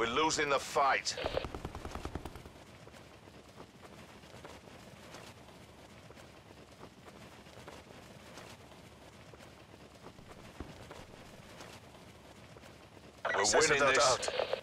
We're losing the fight. We're winning this. doubt.